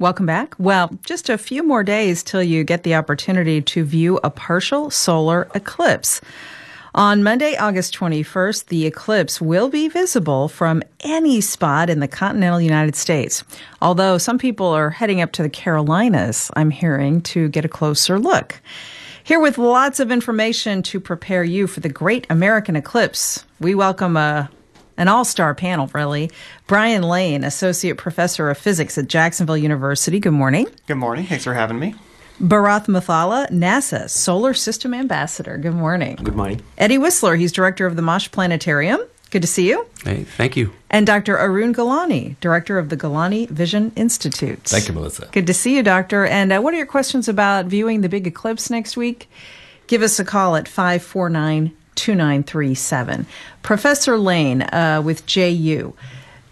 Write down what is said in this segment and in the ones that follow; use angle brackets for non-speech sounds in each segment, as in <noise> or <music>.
Welcome back. Well, just a few more days till you get the opportunity to view a partial solar eclipse. On Monday, August 21st, the eclipse will be visible from any spot in the continental United States. Although some people are heading up to the Carolinas, I'm hearing, to get a closer look. Here with lots of information to prepare you for the great American eclipse, we welcome a an all star panel, really. Brian Lane, Associate Professor of Physics at Jacksonville University. Good morning. Good morning. Thanks for having me. Bharath Mathala, NASA Solar System Ambassador. Good morning. Good morning. Eddie Whistler, he's director of the Mosh Planetarium. Good to see you. Hey, thank you. And Dr. Arun Gulani, director of the Gulani Vision Institute. Thank you, Melissa. Good to see you, doctor. And uh, what are your questions about viewing the big eclipse next week? Give us a call at 549 2937. Professor Lane uh, with JU.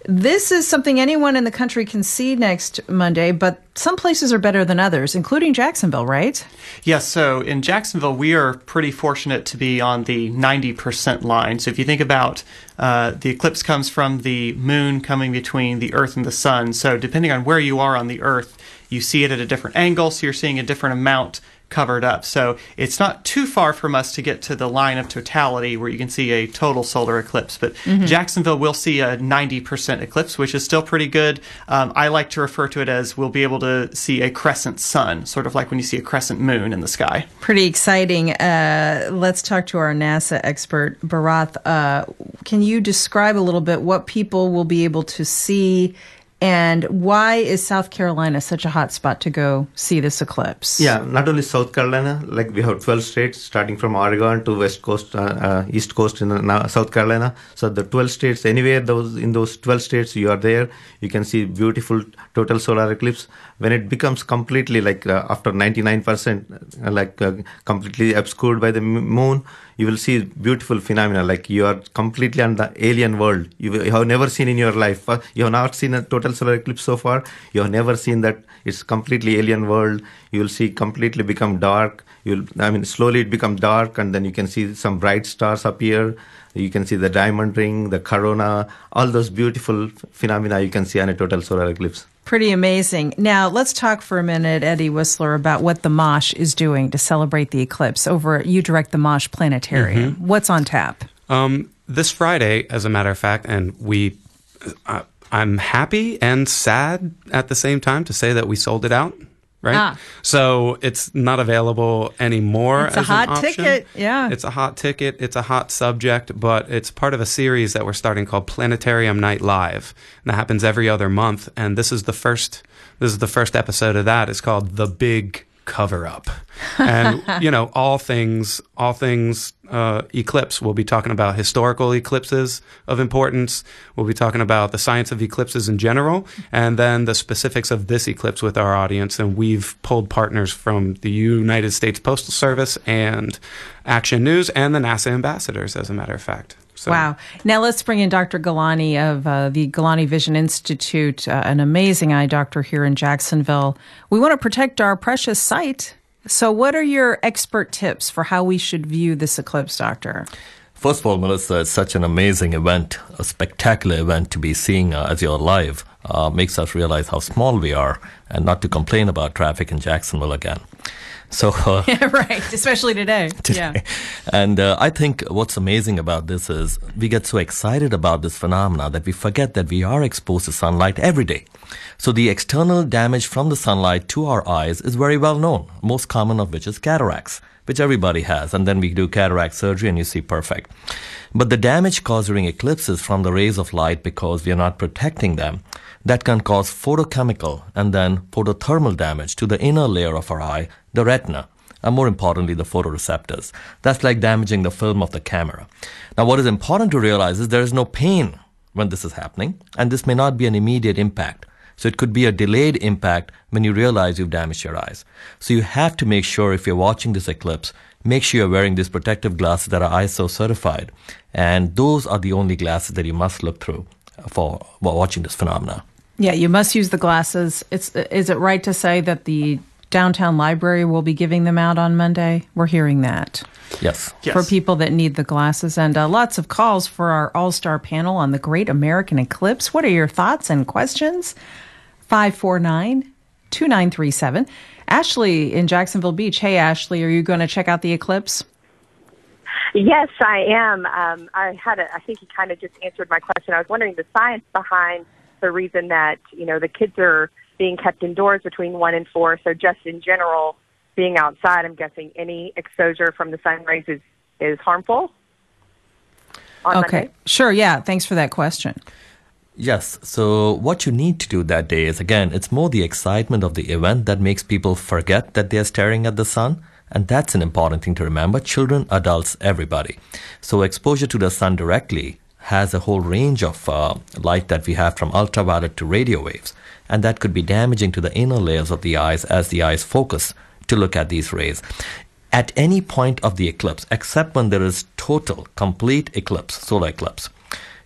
This is something anyone in the country can see next Monday, but some places are better than others, including Jacksonville, right? Yes. So in Jacksonville, we are pretty fortunate to be on the 90% line. So if you think about uh, the eclipse comes from the moon coming between the Earth and the sun. So depending on where you are on the Earth, you see it at a different angle. So you're seeing a different amount covered up. So it's not too far from us to get to the line of totality where you can see a total solar eclipse. But mm-hmm. Jacksonville will see a 90% eclipse, which is still pretty good. Um, I like to refer to it as we'll be able to see a crescent sun, sort of like when you see a crescent moon in the sky. Pretty exciting. Uh, let's talk to our NASA expert, Bharath. Uh, can you describe a little bit what people will be able to see and why is South Carolina such a hot spot to go see this eclipse? Yeah, not only South Carolina, like we have 12 states starting from Oregon to West Coast, uh, uh, East Coast in uh, South Carolina. So the 12 states, anywhere those in those 12 states you are there, you can see beautiful total solar eclipse. When it becomes completely like uh, after 99%, uh, like uh, completely obscured by the moon, you will see beautiful phenomena like you are completely on the alien world. You, have never seen in your life. Uh, you have not seen a total solar eclipse so far. You have never seen that it's completely alien world. You will see completely become dark. You'll i mean slowly it become dark and then you can see some bright stars appear you can see the diamond ring the corona all those beautiful phenomena you can see on a total solar eclipse Pretty amazing. Now, let's talk for a minute, Eddie Whistler, about what the Mosh is doing to celebrate the eclipse. Over, you direct the Mosh Planetarium. Mm-hmm. What's on tap? Um, this Friday, as a matter of fact, and we, uh, I'm happy and sad at the same time to say that we sold it out right? Ah. So it's not available anymore. It's a hot ticket. Yeah. It's a hot ticket. It's a hot subject, but it's part of a series that we're starting called Planetarium Night Live. And that happens every other month. And this is the first this is the first episode of that. It's called The Big cover up. And <laughs> you know, all things, all things uh, eclipse. We'll be talking about historical eclipses of importance. We'll be talking about the science of eclipses in general, and then the specifics of this eclipse with our audience. And we've pulled partners from the United States Postal Service and Action News and the NASA ambassadors, as a matter of fact. So. Wow. Now let's bring in Dr. Gulani of uh, the Gulani Vision Institute, uh, an amazing eye doctor here in Jacksonville. We want to protect our precious sight. So, what are your expert tips for how we should view this eclipse, Doctor? First of all, Melissa, it's such an amazing event, a spectacular event to be seeing uh, as you're live. Uh, makes us realize how small we are and not to complain about traffic in Jacksonville again. So <laughs> uh, yeah, <laughs> right, especially today. today. Yeah. And uh, I think what's amazing about this is we get so excited about this phenomena that we forget that we are exposed to sunlight every day. So the external damage from the sunlight to our eyes is very well known. Most common of which is cataracts, which everybody has, and then we do cataract surgery and you see perfect. But the damage caused during eclipses from the rays of light because we are not protecting them that can cause photochemical and then photothermal damage to the inner layer of our eye, the retina, and more importantly, the photoreceptors. That's like damaging the film of the camera. Now, what is important to realize is there is no pain when this is happening, and this may not be an immediate impact. So it could be a delayed impact when you realize you've damaged your eyes. So you have to make sure if you're watching this eclipse, make sure you're wearing these protective glasses that are ISO certified. And those are the only glasses that you must look through for watching this phenomena. Yeah, you must use the glasses. It's is it right to say that the downtown library will be giving them out on Monday? We're hearing that. Yes. yes. For people that need the glasses and uh, lots of calls for our all-star panel on the Great American Eclipse. What are your thoughts and questions? 549 2937. Ashley in Jacksonville Beach. Hey, Ashley, are you going to check out the eclipse? Yes, I am. Um, I had a, I think he kind of just answered my question. I was wondering the science behind the reason that, you know, the kids are being kept indoors between one and four. So just in general, being outside, I'm guessing any exposure from the sun rays is, is harmful. okay. Monday. Sure. Yeah. Thanks for that question. Yes. So what you need to do that day is again, it's more the excitement of the event that makes people forget that they're staring at the sun. And that's an important thing to remember. Children, adults, everybody. So exposure to the sun directly has a whole range of uh, light that we have from ultraviolet to radio waves. And that could be damaging to the inner layers of the eyes as the eyes focus to look at these rays. At any point of the eclipse, except when there is total, complete eclipse, solar eclipse,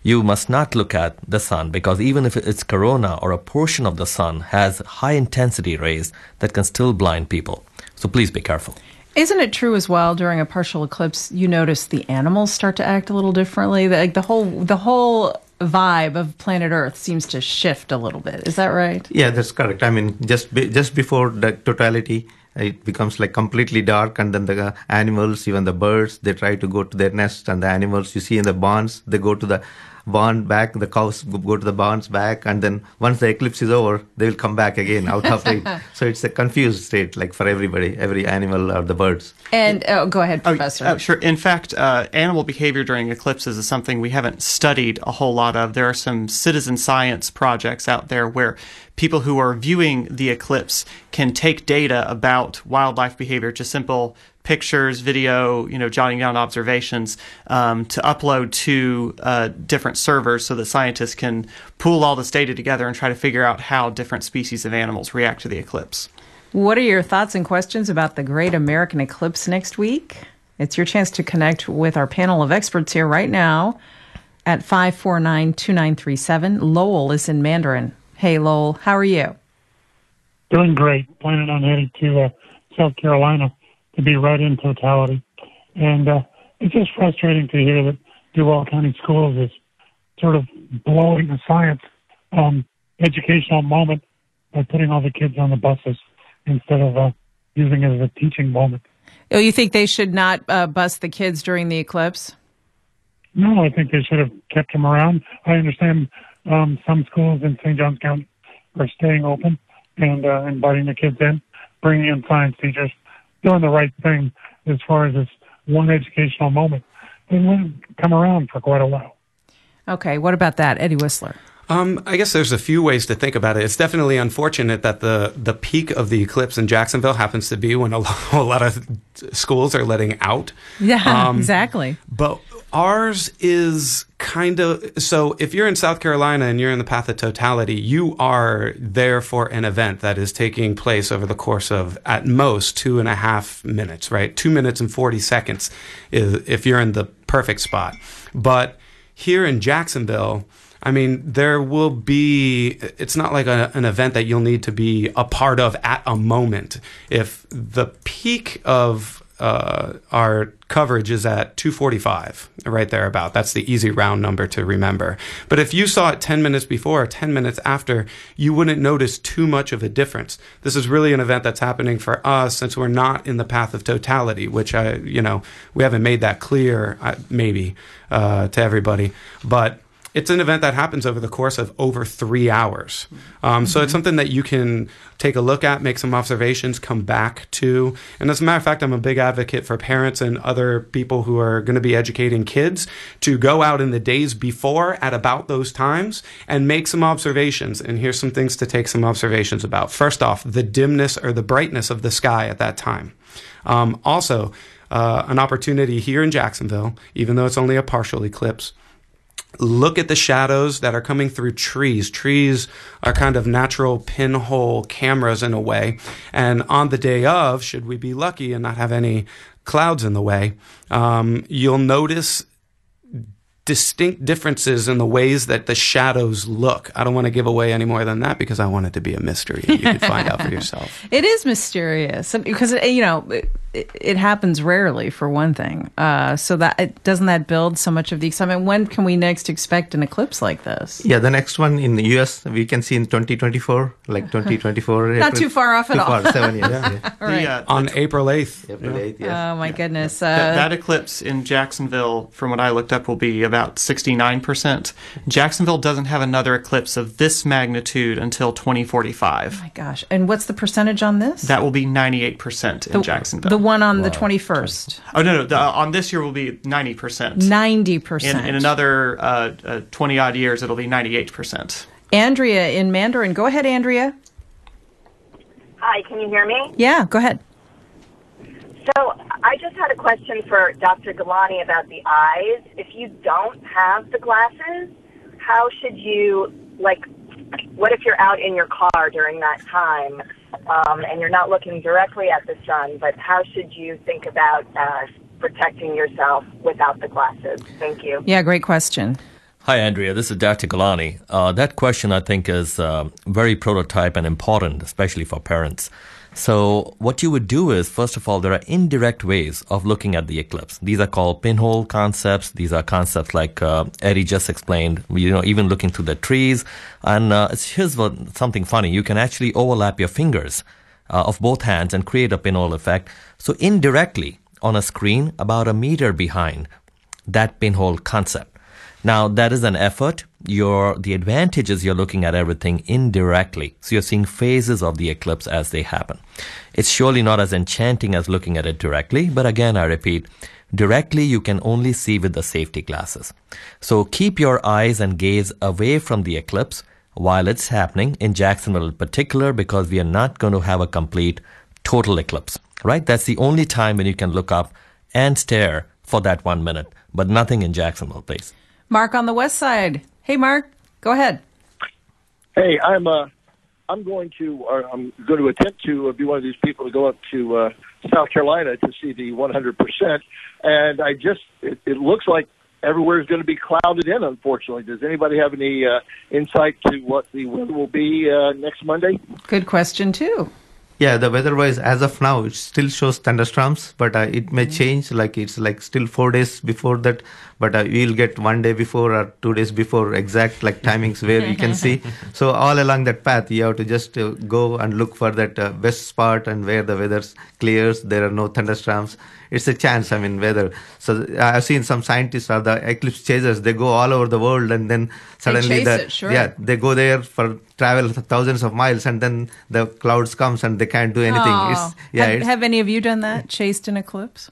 you must not look at the sun because even if it's corona or a portion of the sun has high intensity rays that can still blind people. So please be careful. Isn't it true as well during a partial eclipse you notice the animals start to act a little differently? Like the whole the whole vibe of planet Earth seems to shift a little bit. Is that right? Yeah, that's correct. I mean, just be, just before the totality, it becomes like completely dark, and then the uh, animals, even the birds, they try to go to their nest, and the animals you see in the barns, they go to the barn back, the cows go to the barns back, and then once the eclipse is over, they will come back again out of it. <laughs> so it's a confused state, like for everybody, every animal or the birds. And oh, go ahead, oh, Professor. Oh, sure. In fact, uh, animal behavior during eclipses is something we haven't studied a whole lot of. There are some citizen science projects out there where people who are viewing the eclipse can take data about wildlife behavior, just simple pictures, video, you know, jotting down observations um, to upload to uh, different servers so that scientists can pool all this data together and try to figure out how different species of animals react to the eclipse. What are your thoughts and questions about the Great American Eclipse next week? It's your chance to connect with our panel of experts here right now at 549 2937. Lowell is in Mandarin. Hey, Lowell, how are you? Doing great. Planning on heading to uh, South Carolina to be right in totality. And uh, it's just frustrating to hear that Duval County Schools is sort of blowing the science um, educational moment by putting all the kids on the buses instead of uh, using it as a teaching moment. Oh, you think they should not uh, bus the kids during the eclipse? No, I think they should have kept them around. I understand um, some schools in St. Johns County are staying open and uh, inviting the kids in, bringing in science teachers, doing the right thing as far as this one educational moment. They wouldn't come around for quite a while. Okay, what about that, Eddie Whistler? Um, I guess there's a few ways to think about it. It's definitely unfortunate that the the peak of the eclipse in Jacksonville happens to be when a, lot, <laughs> a lot of schools are letting out. Yeah, um, exactly. But ours is kind of so. If you're in South Carolina and you're in the path of totality, you are there for an event that is taking place over the course of at most two and a half minutes. Right, two minutes and forty seconds, is, if you're in the perfect spot. But here in Jacksonville I mean, there will be, it's not like a, an event that you'll need to be a part of at a moment. If the peak of uh, our coverage is at 245, right there about. That's the easy round number to remember. But if you saw it 10 minutes before or 10 minutes after, you wouldn't notice too much of a difference. This is really an event that's happening for us since we're not in the path of totality, which I, you know, we haven't made that clear, uh, maybe, uh, to everybody. But it's an event that happens over the course of over three hours. Um, so mm-hmm. it's something that you can take a look at, make some observations, come back to. And as a matter of fact, I'm a big advocate for parents and other people who are going to be educating kids to go out in the days before at about those times and make some observations. And here's some things to take some observations about. First off, the dimness or the brightness of the sky at that time. Um, also, uh, an opportunity here in Jacksonville, even though it's only a partial eclipse, look at the shadows that are coming through trees. Trees are kind of natural pinhole cameras in a way. And on the day of, should we be lucky and not have any clouds in the way, um, you'll notice distinct differences in the ways that the shadows look. I don't want to give away any more than that because I want it to be a mystery. You can find out for <laughs> yourself. It is mysterious because you know it, it happens rarely for one thing. Uh, so that it, doesn't that build so much of the excitement? When can we next expect an eclipse like this? Yeah, the next one in the US we can see in 2024, like <laughs> 2024. Not too far off at too all. Far, seven years. <laughs> yeah. All right. The, uh, On April 8th. April 8th, yes. Oh my goodness. Uh, That, that eclipse in Jacksonville, from what I looked up, will be about 69%. Jacksonville doesn't have another eclipse of this magnitude until 2045. Oh my gosh. And what's the percentage on this? That will be 98% in Jacksonville. the one on the 21st. oh, no, no. The, uh, on this year will be 90%. 90%. In, in another uh, uh, 20 odd years, it'll be 98%. Andrea in Mandarin. Go ahead, Andrea. Hi, can you hear me? Yeah, go ahead. So I just had a question for Dr. Gulani about the eyes. If you don't have the glasses, how should you like? What if you're out in your car during that time um, and you're not looking directly at the sun? But how should you think about uh, protecting yourself without the glasses? Thank you. Yeah, great question. Hi, Andrea. This is Dr. Gulani. Uh, that question, I think, is uh, very prototype and important, especially for parents. So, what you would do is, first of all, there are indirect ways of looking at the eclipse. These are called pinhole concepts. These are concepts like uh, Eddie just explained. You know, even looking through the trees. And uh, here's what, something funny: you can actually overlap your fingers uh, of both hands and create a pinhole effect. So, indirectly on a screen, about a meter behind that pinhole concept. Now that is an effort. Your the advantage is you're looking at everything indirectly. So you're seeing phases of the eclipse as they happen. It's surely not as enchanting as looking at it directly, but again I repeat, directly you can only see with the safety glasses. So keep your eyes and gaze away from the eclipse while it's happening in Jacksonville in particular because we are not going to have a complete total eclipse. Right? That's the only time when you can look up and stare for that one minute, but nothing in Jacksonville, please. Mark on the west side. Hey, Mark, go ahead. Hey, I'm uh, I'm going to, or I'm going to attempt to uh, be one of these people to go up to uh, South Carolina to see the 100%. And I just, it, it looks like everywhere is going to be clouded in. Unfortunately, does anybody have any uh, insight to what the weather will be uh, next Monday? Good question, too. Yeah, the weather-wise, as of now, it still shows thunderstorms, but uh, it may change. Like it's like still four days before that, but uh, we'll get one day before or two days before exact like timings where you can see. <laughs> So all along that path, you have to just uh, go and look for that uh, best spot and where the weather clears. There are no thunderstorms. It's a chance. I mean, weather. So I've seen some scientists or the eclipse chasers. They go all over the world and then suddenly the it, sure. yeah they go there for travel thousands of miles and then the clouds comes and they can't do anything. Aw. It's yeah. have, it's, have any of you done that? Chased an eclipse?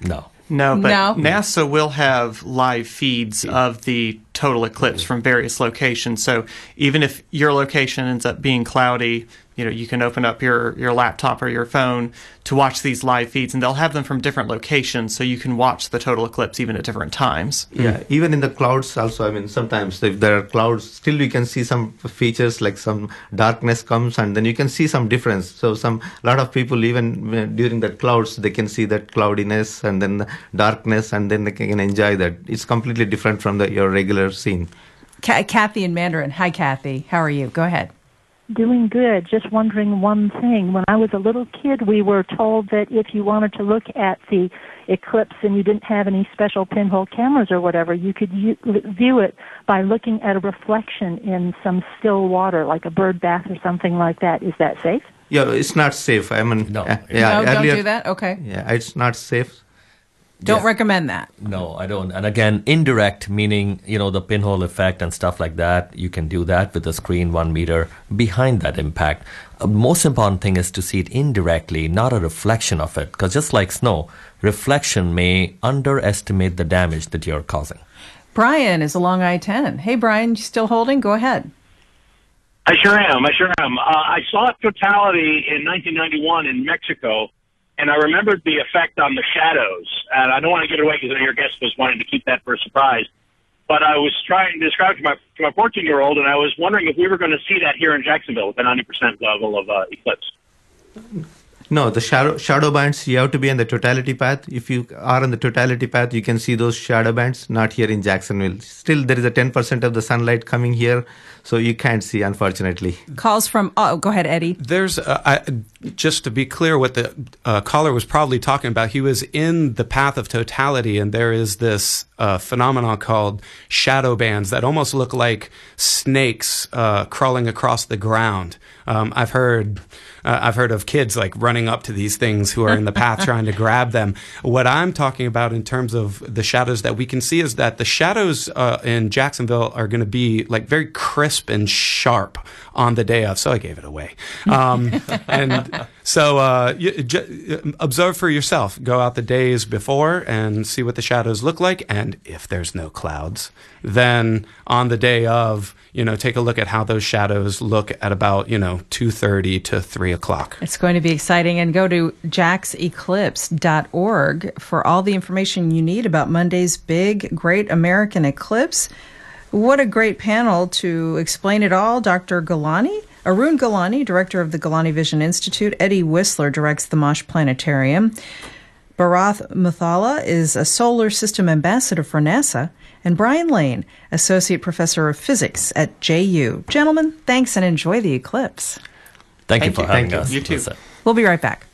No. No, but No. NASA will have live feeds of the total eclipse from various locations. So even if your location ends up being cloudy, you know, you can open up your, your laptop or your phone to watch these live feeds, and they'll have them from different locations, so you can watch the total eclipse even at different times. Yeah, even in the clouds also. I mean, sometimes if there are clouds, still you can see some features like some darkness comes, and then you can see some difference. So some lot of people even uh, during the clouds they can see that cloudiness and then the darkness, and then they can enjoy that. It's completely different from the your regular scene. Ca- Kathy in Mandarin. Hi, Kathy. How are you? Go ahead. Doing good. Just wondering one thing. When I was a little kid, we were told that if you wanted to look at the eclipse and you didn't have any special pinhole cameras or whatever, you could u- view it by looking at a reflection in some still water, like a bird bath or something like that. Is that safe? Yeah, it's not safe. I mean, No. uh, <laughs> yeah, no, don't do that. Okay. Yeah, it's not safe. Don't Yeah. recommend that. No, I don't. And again, indirect, meaning, you know, the pinhole effect and stuff like that, you can do that with a screen one meter behind that impact. Uh, most important thing is to see it indirectly, not a reflection of it. Because just like snow, reflection may underestimate the damage that you're causing. Brian is along I 10. Hey, Brian, you still holding? Go ahead. I sure am. I sure am. Uh, I saw totality in 1991 in Mexico, and I remembered the effect on the shadows. And I don't want to give it away because your guest was wanting to keep that for a surprise. But I was trying to describe to my to my 14 year old, and I was wondering if we were going to see that here in Jacksonville with a 90% level of uh, eclipse. No, the shadow shadow bands. You have to be on the totality path. If you are on the totality path, you can see those shadow bands. Not here in Jacksonville. Still, there is a ten percent of the sunlight coming here, so you can't see, unfortunately. Calls from, oh, go ahead, Eddie. There's, uh, I, just to be clear, what the uh, caller was probably talking about, he was in the path of totality, and there is this uh, phenomenon called shadow bands that almost look like snakes uh, crawling across the ground. Um, I've heard. Uh, I've heard of kids like running up to these things who are in the path <laughs> trying to grab them. What I'm talking about in terms of the shadows that we can see is that the shadows uh, in Jacksonville are going to be like very crisp and sharp on the day of. So I gave it away. Um, <laughs> and so uh, you, j- observe for yourself. Go out the days before and see what the shadows look like. And if there's no clouds, then on the day of, you know, take a look at how those shadows look at about, you know, 2.30 to 3 o'clock. It's going to be exciting. And go to jaxeclipse.org for all the information you need about Monday's big, great American eclipse. What a great panel to explain it all. Dr. Gulani, Arun Gulani, director of the Gulani Vision Institute. Eddie Whistler directs the Mosh Planetarium. Bharath Muthala is a solar system ambassador for NASA. And Brian Lane, associate professor of physics at JU. Gentlemen, thanks and enjoy the eclipse. Thank, Thank you for you. having Thank us. You too. We'll be right back.